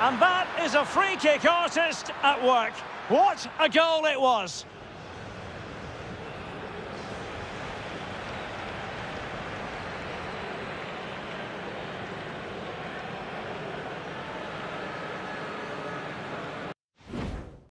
And that is a free kick artist at work. What a goal it was!